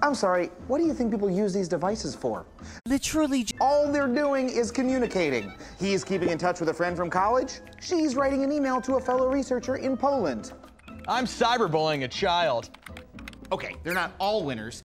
I'm sorry, what do you think people use these devices for? Literally. All they're doing is communicating. He's keeping in touch with a friend from college. She's writing an email to a fellow researcher in Poland. I'm cyberbullying a child. Okay, they're not all winners,